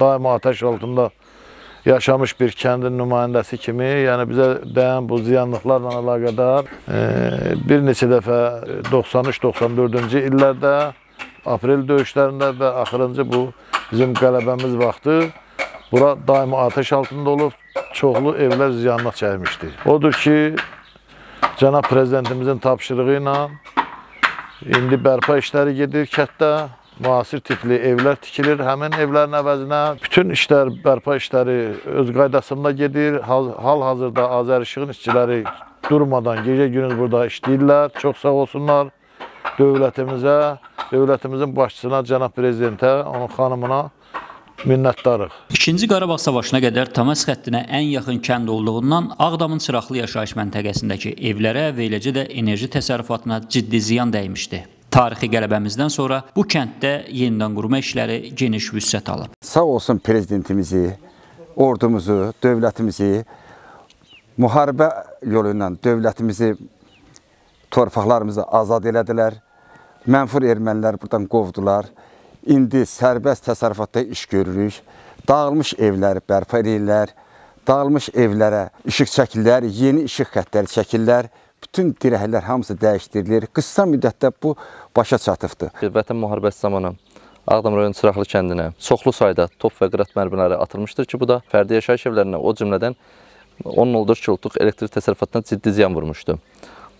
daima ateş altında yaşamış bir kəndin nümayəndəsi kimi, yəni bizə dəyən bu ziyanlıqlarla əlaqədar e, bir neçə dəfə 93-94-cü illərdə aprel döyüşlərində və axırıncı bu bizim qələbəmiz vaxtı bura daima ateş altında olub, çoxlu evlər ziyanlıq çəkmişdi. Odur ki, cənab prezidentimizin tapşırığı ilə indi bərpa işləri gedir kətdə müasir tipli evlər tikilir. Həmin evlərin əvəzinə bütün işlər, bərpa işləri öz qaydasında gedir. Hal-hazırda Azər İşığın işçiləri durmadan gecə-gündüz burada işləyirlər. Çox sağ olsunlar dövlətimizə, dövlətimizin başçısına, cənab prezidentə, onun xanımına minnətdarıq. İkinci Qarabağ savaşına qədər Tamas xəttinə ən yaxın kənd olduğundan Ağdamın Çıraqlı yaşayış məntəqəsindəki evlərə və eləcə də enerji təsərrüfatına ciddi ziyan dəymişdi. Tarixi qələbəmizdən sonra bu kənddə yenidən qurma işləri geniş vüsət alıb. Sağ olsun prezidentimizi, ordumuzu, dövlətimizi müharibə yolu ilə dövlətimizi, torpaqlarımızı azad elədilər. Mənfur ermənilər buradan qovdular. İndi sərbəst təsərrüfatda iş görürük. Dağılmış evləri bərpa edirlər. Dağılmış evlərə işıq çəkirlər, yeni işıq xəttləri çəkirlər bütün dirəklər hamısı dəyişdirilir. Qısa müddətdə bu başa çatıbdır. Vətən müharibəsi zamanı Ağdam rayon Çıraqlı kəndinə çoxlu sayda top və qırat mərmiləri atılmışdır ki, bu da fərdi yaşayış evlərinə o cümlədən 10 oldur kiloluq elektrik təsərrüfatına ciddi ziyan vurmuşdu.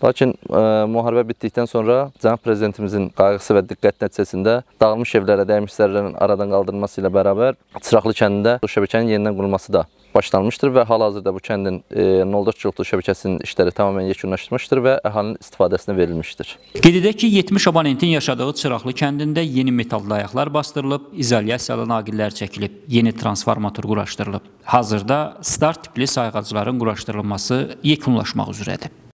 Lakin e, müharibə bitdikdən sonra cənab prezidentimizin qayğısı və diqqət nəticəsində dağılmış evlərə dəymiş zərərlərin aradan qaldırılması ilə bərabər Çıraqlı kəndində şəbəkənin yenidən qurulması da başlanmışdır və hal-hazırda bu kəndin e, Noldor Çuluqlu şəbəkəsinin işləri tamamilə yekunlaşmışdır və əhalinin istifadəsinə verilmişdir. Qeyd edək ki, 70 abonentin yaşadığı Çıraqlı kəndində yeni metal dayaqlar bastırılıb, izolyasiyalı naqillər çəkilib, yeni transformator quraşdırılıb. Hazırda start tipli sayğacların quraşdırılması yekunlaşmaq üzrədir.